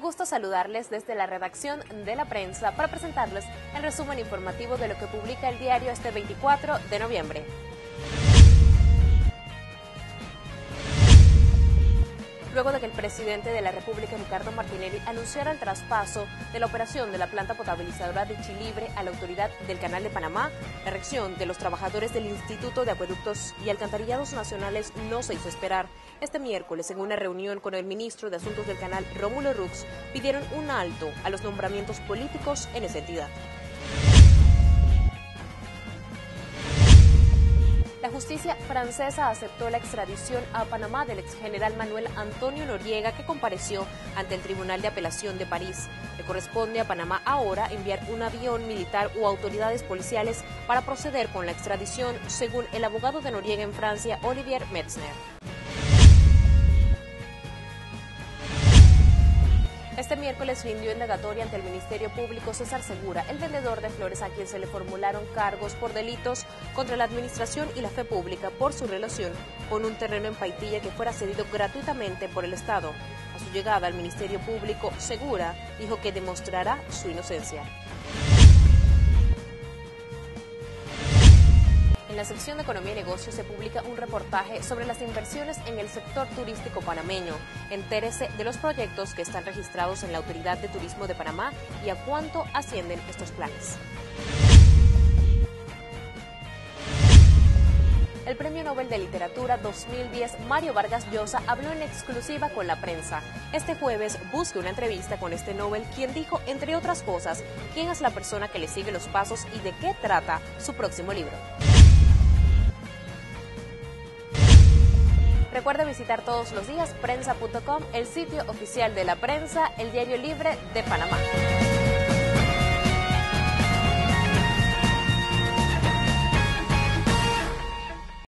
gusto saludarles desde la redacción de la prensa para presentarles el resumen informativo de lo que publica el diario este 24 de noviembre. Luego de que el presidente de la República, Ricardo Martinelli, anunciara el traspaso de la operación de la planta potabilizadora de Chilibre a la autoridad del Canal de Panamá, la reacción de los trabajadores del Instituto de Acueductos y Alcantarillados Nacionales no se hizo esperar. Este miércoles, en una reunión con el ministro de Asuntos del Canal, Rómulo Rux, pidieron un alto a los nombramientos políticos en esa entidad. Justicia francesa aceptó la extradición a Panamá del ex general Manuel Antonio Noriega, que compareció ante el Tribunal de Apelación de París. Le corresponde a Panamá ahora enviar un avión militar o autoridades policiales para proceder con la extradición, según el abogado de Noriega en Francia, Olivier Metzner. Miércoles rindió indagatoria ante el Ministerio Público César Segura, el vendedor de flores a quien se le formularon cargos por delitos contra la administración y la fe pública por su relación con un terreno en Paitilla que fuera cedido gratuitamente por el Estado. A su llegada al Ministerio Público, Segura dijo que demostrará su inocencia. En la sección de Economía y Negocios se publica un reportaje sobre las inversiones en el sector turístico panameño. Entérese de los proyectos que están registrados en la Autoridad de Turismo de Panamá y a cuánto ascienden estos planes. El Premio Nobel de Literatura 2010 Mario Vargas Llosa habló en exclusiva con la prensa. Este jueves busque una entrevista con este Nobel, quien dijo, entre otras cosas, quién es la persona que le sigue los pasos y de qué trata su próximo libro. Recuerde visitar todos los días prensa.com, el sitio oficial de la prensa, el diario libre de Panamá.